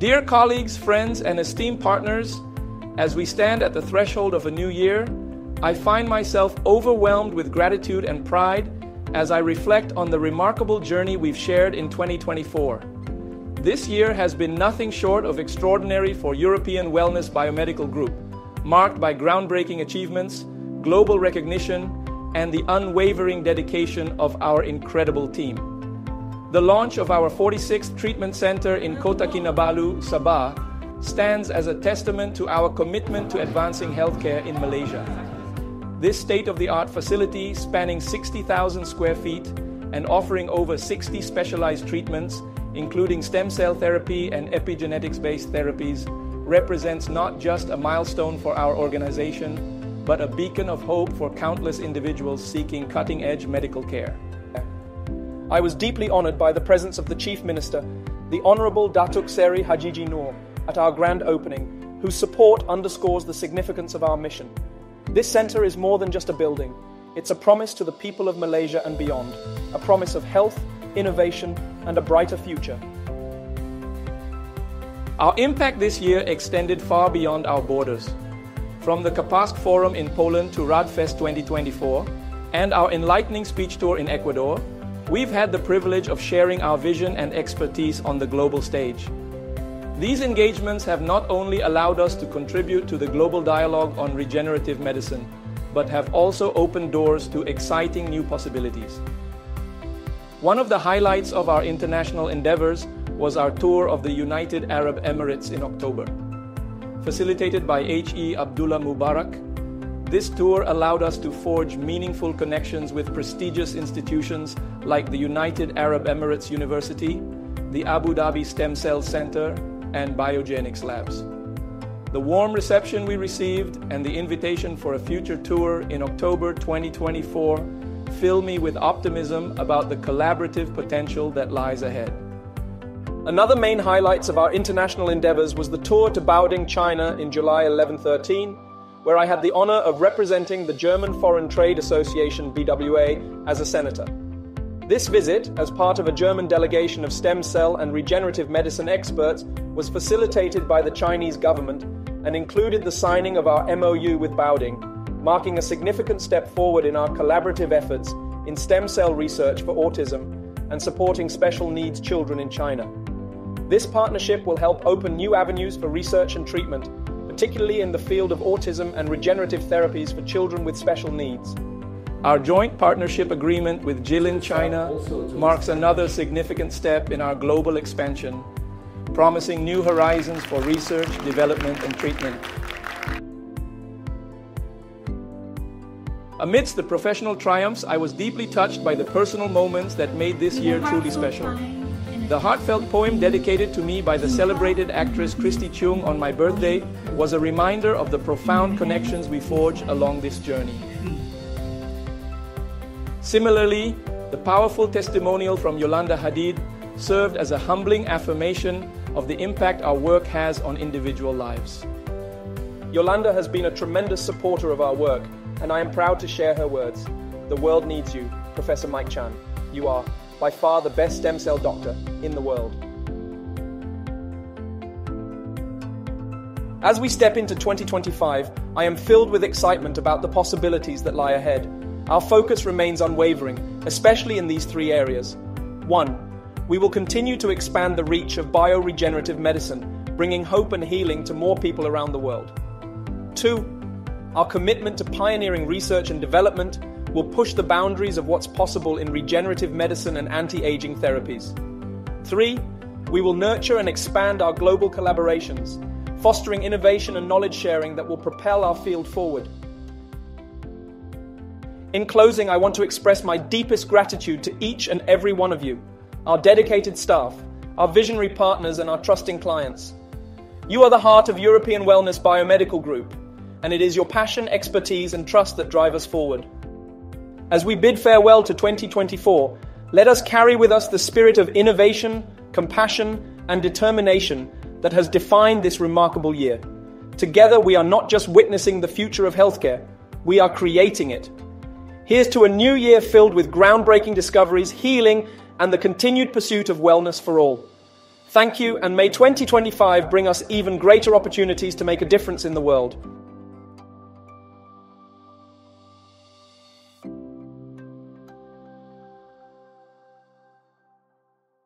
Dear colleagues, friends, and esteemed partners, as we stand at the threshold of a new year, I find myself overwhelmed with gratitude and pride as I reflect on the remarkable journey we've shared in 2024. This year has been nothing short of extraordinary for European Wellness Biomedical Group, marked by groundbreaking achievements, global recognition, and the unwavering dedication of our incredible team. The launch of our 46th treatment center in Kota Kinabalu, Sabah, stands as a testament to our commitment to advancing healthcare in Malaysia. This state of the art facility, spanning 60,000 square feet and offering over 60 specialized treatments, including stem cell therapy and epigenetics based therapies, represents not just a milestone for our organization, but a beacon of hope for countless individuals seeking cutting edge medical care. I was deeply honored by the presence of the Chief Minister, the Honorable Datuk Seri Hajiji Noor, at our grand opening, whose support underscores the significance of our mission. This centre is more than just a building. It's a promise to the people of Malaysia and beyond, a promise of health, innovation, and a brighter future. Our impact this year extended far beyond our borders. From the Karpacz Forum in Poland to RAADfest 2024 and our enlightening speech tour in Ecuador, we've had the privilege of sharing our vision and expertise on the global stage. These engagements have not only allowed us to contribute to the global dialogue on regenerative medicine, but have also opened doors to exciting new possibilities. One of the highlights of our international endeavors was our tour of the United Arab Emirates in October. Facilitated by H.E. Abdullah Mubarak, this tour allowed us to forge meaningful connections with prestigious institutions like the United Arab Emirates University, the Abu Dhabi Stem Cell Center, and Biogenics Labs. The warm reception we received and the invitation for a future tour in October 2024 fill me with optimism about the collaborative potential that lies ahead. Another main highlights of our international endeavors was the tour to Baoding, China in July 1113, where I had the honor of representing the German Foreign Trade Association BWA as a senator. This visit, as part of a German delegation of stem cell and regenerative medicine experts, was facilitated by the Chinese government and included the signing of our MOU with Baoding, marking a significant step forward in our collaborative efforts in stem cell research for autism and supporting special needs children in China. This partnership will help open new avenues for research and treatment, particularly in the field of autism and regenerative therapies for children with special needs. Our joint partnership agreement with Jilin China marks another significant step in our global expansion, promising new horizons for research, development, and treatment. Amidst the professional triumphs, I was deeply touched by the personal moments that made this year truly special. The heartfelt poem dedicated to me by the celebrated actress Christy Chung on my birthday was a reminder of the profound connections we forge along this journey. Similarly, the powerful testimonial from Yolanda Hadid served as a humbling affirmation of the impact our work has on individual lives. Yolanda has been a tremendous supporter of our work, and I am proud to share her words. The world needs you, Professor Mike Chan. You are, by far, the best stem cell doctor in the world. As we step into 2025, I am filled with excitement about the possibilities that lie ahead our focus remains unwavering, especially in these three areas. 1. We will continue to expand the reach of bioregenerative medicine, bringing hope and healing to more people around the world. 2. Our commitment to pioneering research and development will push the boundaries of what's possible in regenerative medicine and anti aging therapies. 3. We will nurture and expand our global collaborations, fostering innovation and knowledge sharing that will propel our field forward. In closing, I want to express my deepest gratitude to each and every one of you, our dedicated staff, our visionary partners, and our trusting clients. You are the heart of European Wellness Biomedical Group, and it is your passion, expertise, and trust that drive us forward. As we bid farewell to 2024, let us carry with us the spirit of innovation, compassion, and determination that has defined this remarkable year. Together, we are not just witnessing the future of healthcare, we are creating it. Here's to a new year filled with groundbreaking discoveries, healing, and the continued pursuit of wellness for all. Thank you, and may 2025 bring us even greater opportunities to make a difference in the world.